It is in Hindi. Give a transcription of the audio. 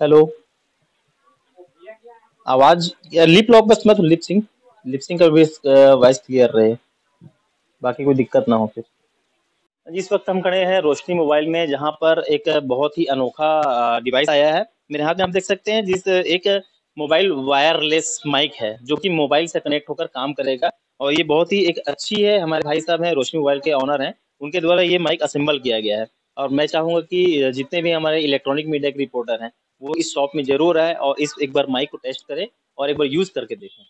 हेलो आवाज़, या लिप लॉक बस मत लिप सिंक लिप सिंक का वॉइस क्लियर रहे। बाकी कोई दिक्कत ना हो फिर। जिस वक्त हम खड़े हैं रोशनी मोबाइल में, जहाँ पर एक बहुत ही अनोखा डिवाइस आया है। मेरे हाथ में आप देख सकते हैं, जिस एक मोबाइल वायरलेस माइक है, जो कि मोबाइल से कनेक्ट होकर काम करेगा। और ये बहुत ही एक अच्छी है, हमारे भाई साहब हैं, रोशनी मोबाइल के ऑनर हैं। उनके द्वारा ये माइक असेंबल किया गया है। और मैं चाहूँगा कि जितने भी हमारे इलेक्ट्रॉनिक मीडिया के रिपोर्टर हैं, वो इस शॉप में ज़रूर आए और इस एक बार माइक को टेस्ट करें और एक बार यूज़ करके देखें।